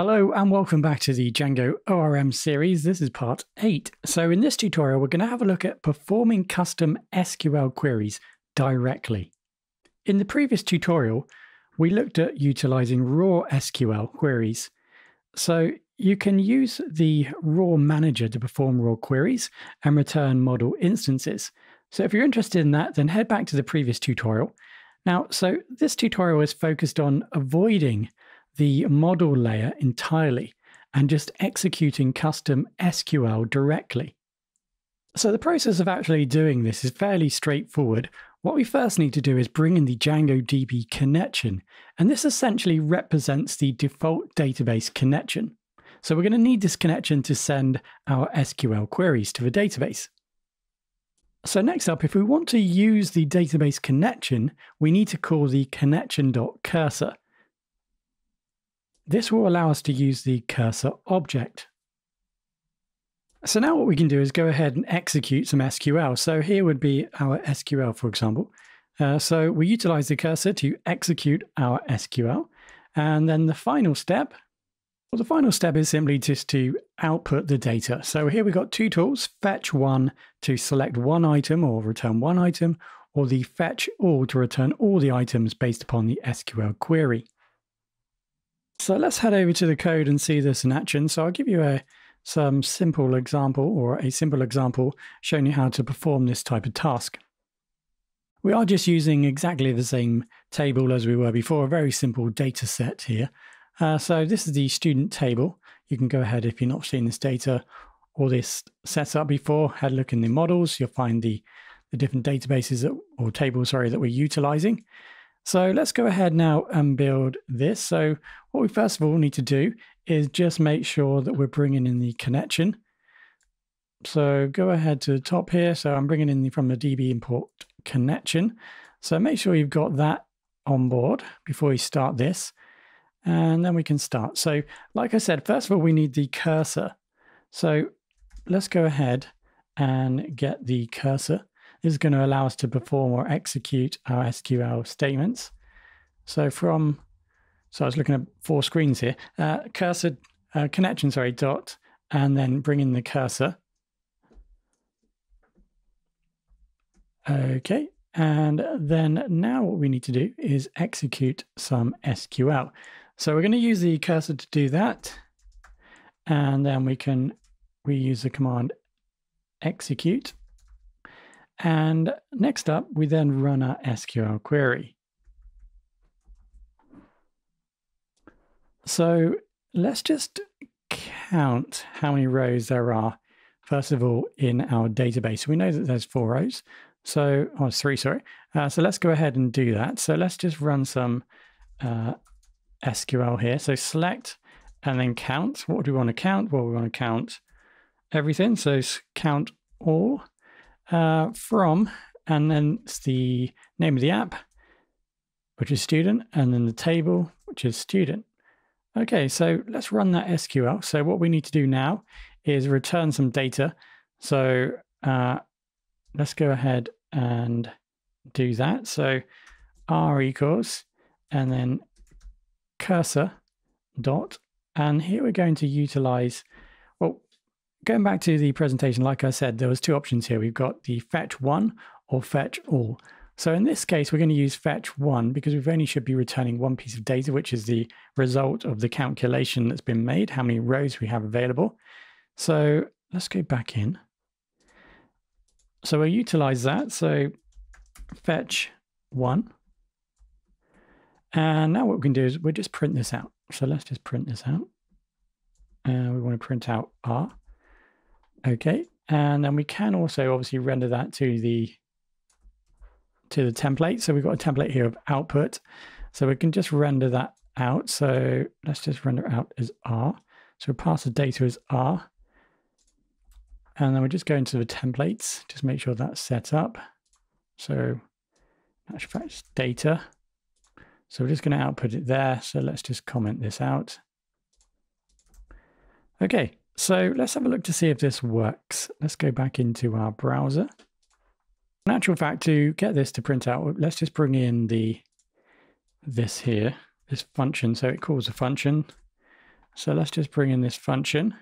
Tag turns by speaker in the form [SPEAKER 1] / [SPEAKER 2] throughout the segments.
[SPEAKER 1] Hello and welcome back to the Django ORM series. This is part 8. So in this tutorial we're going to have a look at performing custom SQL queries directly. In the previous tutorial we looked at utilizing raw SQL queries. So you can use the raw manager to perform raw queries and return model instances. So if you're interested in that then head back to the previous tutorial. Now so this tutorial is focused on avoiding the model layer entirely and just executing custom SQL directly. So the process of actually doing this is fairly straightforward. What we first need to do is bring in the Django DB connection, and this essentially represents the default database connection. So we're going to need this connection to send our SQL queries to the database. So next up, if we want to use the database connection, we need to call the connection.cursor. This will allow us to use the cursor object. So now what we can do is go ahead and execute some SQL. So here would be our SQL, for example. Uh, so we utilize the cursor to execute our SQL. And then the final step, well, the final step is simply just to output the data. So here we've got two tools, fetch one to select one item or return one item, or the fetch all to return all the items based upon the SQL query. So let's head over to the code and see this in action. So I'll give you a some simple example or a simple example showing you how to perform this type of task. We are just using exactly the same table as we were before, a very simple data set here. Uh, so this is the student table. You can go ahead if you're not seeing this data or this set up before, head a look in the models, you'll find the, the different databases that, or tables, sorry, that we're utilizing. So let's go ahead now and build this. So what we first of all need to do is just make sure that we're bringing in the connection. So go ahead to the top here. So I'm bringing in the, from the DB import connection. So make sure you've got that on board before you start this. And then we can start. So like I said, first of all, we need the cursor. So let's go ahead and get the cursor is going to allow us to perform or execute our SQL statements. So from, so I was looking at four screens here, uh, cursor, uh, connection, sorry, dot, and then bring in the cursor. Okay, and then now what we need to do is execute some SQL. So we're going to use the cursor to do that. And then we can, we use the command execute and next up, we then run our SQL query. So let's just count how many rows there are, first of all, in our database. We know that there's four rows. So, oh, three, sorry. Uh, so let's go ahead and do that. So let's just run some uh, SQL here. So select and then count. What do we want to count? Well, we want to count everything. So count all uh, from, and then it's the name of the app, which is student, and then the table, which is student. Okay, so let's run that SQL. So what we need to do now is return some data. So uh, let's go ahead and do that. So r equals, and then cursor dot, and here we're going to utilize Going back to the presentation, like I said, there was two options here. We've got the fetch one or fetch all. So in this case, we're going to use fetch one because we've only should be returning one piece of data, which is the result of the calculation that's been made, how many rows we have available. So let's go back in. So we'll utilize that. So fetch one. And now what we can do is we'll just print this out. So let's just print this out. And uh, we want to print out R. Okay, and then we can also obviously render that to the to the template. So we've got a template here of output. So we can just render that out. So let's just render out as R. So we pass the data as R. And then we just go into the templates, just make sure that's set up. So actually fact data. So we're just going to output it there. So let's just comment this out. Okay, so let's have a look to see if this works. Let's go back into our browser. In actual fact, to get this to print out, let's just bring in the this here, this function. So it calls a function. So let's just bring in this function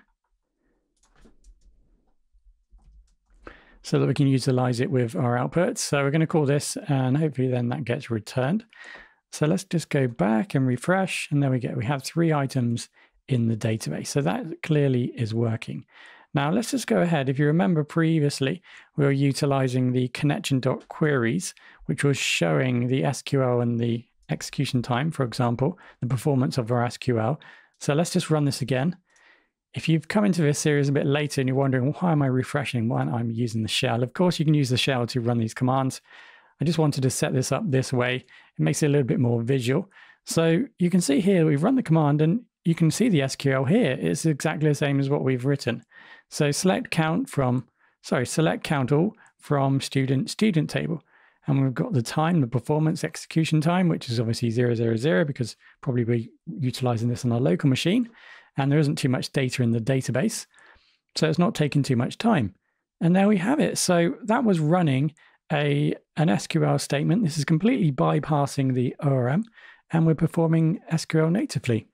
[SPEAKER 1] so that we can utilize it with our outputs. So we're going to call this and hopefully then that gets returned. So let's just go back and refresh and there we go. We have three items in the database. So that clearly is working. Now let's just go ahead. If you remember previously, we were utilizing the connection.queries, which was showing the SQL and the execution time, for example, the performance of our SQL. So let's just run this again. If you've come into this series a bit later and you're wondering, why am I refreshing? Why am using the shell? Of course, you can use the shell to run these commands. I just wanted to set this up this way. It makes it a little bit more visual. So you can see here, we've run the command and you can see the SQL here. It's exactly the same as what we've written. So select count from, sorry, select count all from student student table. And we've got the time, the performance execution time, which is obviously 000 because probably we're utilizing this on our local machine. And there isn't too much data in the database. So it's not taking too much time. And there we have it. So that was running a an SQL statement. This is completely bypassing the ORM and we're performing SQL natively.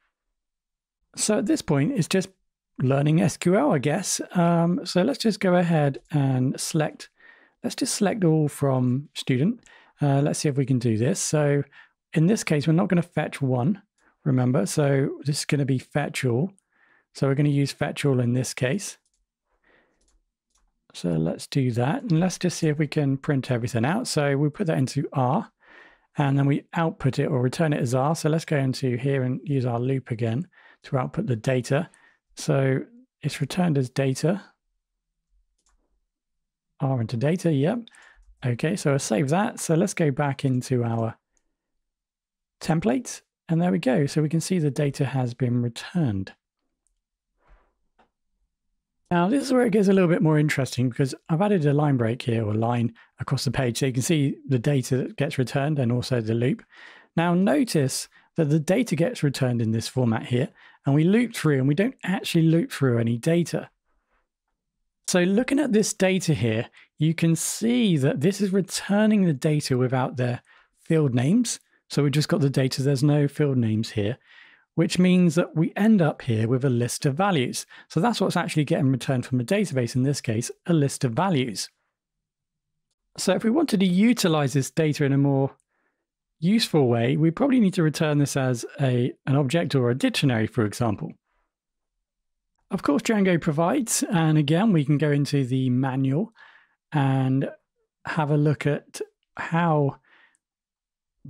[SPEAKER 1] So at this point, it's just learning SQL, I guess. Um, so let's just go ahead and select, let's just select all from student. Uh, let's see if we can do this. So in this case, we're not going to fetch one, remember. So this is going to be fetch all. So we're going to use fetch all in this case. So let's do that. And let's just see if we can print everything out. So we put that into R and then we output it or return it as R. So let's go into here and use our loop again to output the data. So it's returned as data. R into data, yep. Okay, so I'll save that. So let's go back into our template. And there we go. So we can see the data has been returned. Now, this is where it gets a little bit more interesting because I've added a line break here or line across the page so you can see the data that gets returned and also the loop. Now, notice that the data gets returned in this format here and we loop through and we don't actually loop through any data. So looking at this data here, you can see that this is returning the data without their field names. So we've just got the data, there's no field names here which means that we end up here with a list of values. So that's what's actually getting returned from the database, in this case, a list of values. So if we wanted to utilize this data in a more useful way, we probably need to return this as a, an object or a dictionary, for example. Of course, Django provides, and again, we can go into the manual and have a look at how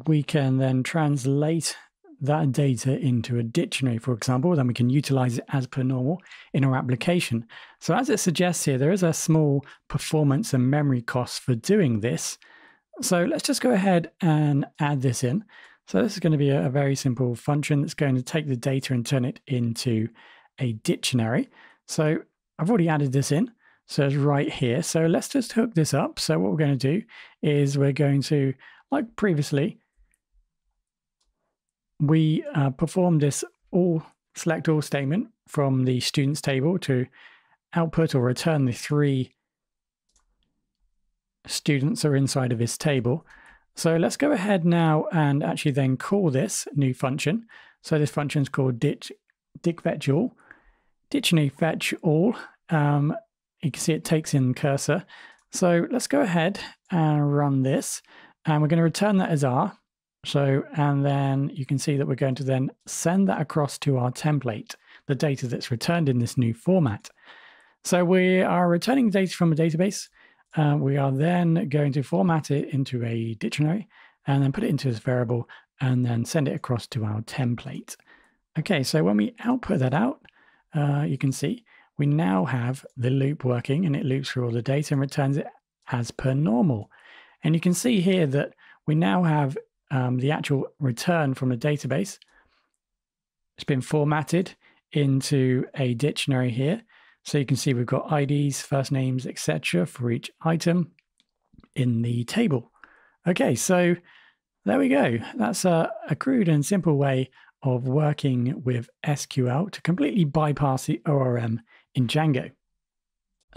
[SPEAKER 1] we can then translate that data into a dictionary, for example, then we can utilize it as per normal in our application. So as it suggests here, there is a small performance and memory cost for doing this. So let's just go ahead and add this in. So this is going to be a, very simple function that's going to take the data and turn it into a dictionary. So I've already added this in. So it's right here. So let's just hook this up. So what we're going to do is we're going to, like previously, we uh, perform this all select all statement from the students table to output or return the three students are inside of this table. So let's go ahead now and actually then call this new function. So this function is called ditch, dic fetch all, dictionary fetch all. Um, you can see it takes in cursor. So let's go ahead and run this. And we're going to return that as R. So, and then you can see that we're going to then send that across to our template, the data that's returned in this new format. So we are returning data from a database. Uh, we are then going to format it into a dictionary and then put it into this variable and then send it across to our template. Okay, so when we output that out, uh, you can see we now have the loop working and it loops through all the data and returns it as per normal. And you can see here that we now have um, the actual return from the database. It's been formatted into a dictionary here. So you can see we've got IDs, first names, etc. for each item in the table. Okay, so there we go. That's a, a crude and simple way of working with SQL to completely bypass the ORM in Django.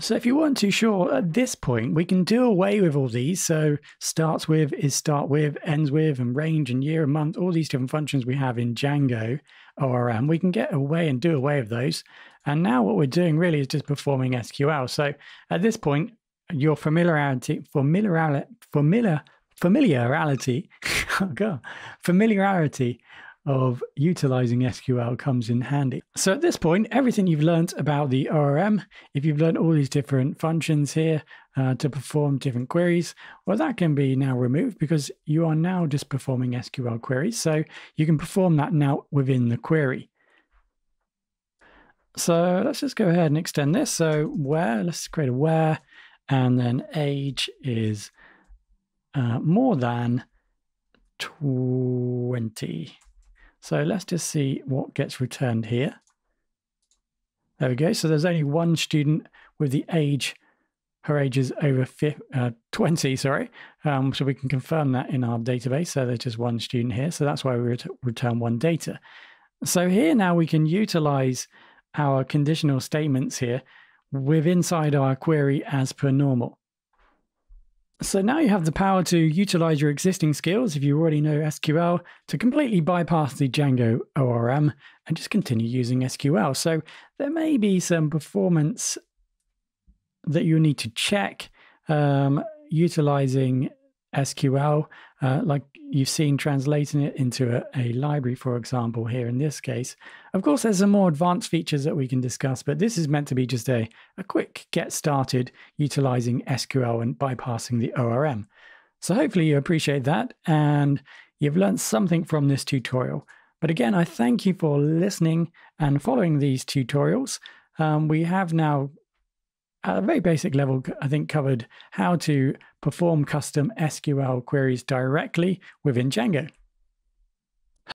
[SPEAKER 1] So if you weren't too sure, at this point, we can do away with all these. So starts with, is start with, ends with, and range and year and month, all these different functions we have in Django ORM, we can get away and do away with those. And now what we're doing really is just performing SQL. So at this point, your familiarity, familiarity, familiar, familiarity, oh God, familiarity of utilizing SQL comes in handy. So at this point, everything you've learned about the ORM, if you've learned all these different functions here uh, to perform different queries, well, that can be now removed because you are now just performing SQL queries. So you can perform that now within the query. So let's just go ahead and extend this. So where, let's create a where, and then age is uh, more than 20. So let's just see what gets returned here. There we go. So there's only one student with the age, her age is over uh, 20, sorry. Um, so we can confirm that in our database. So there's just one student here. So that's why we ret return one data. So here now we can utilize our conditional statements here with inside our query as per normal. So now you have the power to utilize your existing skills if you already know SQL to completely bypass the Django ORM and just continue using SQL. So there may be some performance that you need to check um, utilizing SQL, uh, like you've seen translating it into a, a, library, for example, here in this case. Of course, there's some more advanced features that we can discuss, but this is meant to be just a, a quick get started utilizing SQL and bypassing the ORM. So hopefully you appreciate that and you've learned something from this tutorial. But again, I thank you for listening and following these tutorials. Um, we have now at a very basic level, I think covered how to perform custom SQL queries directly within Django.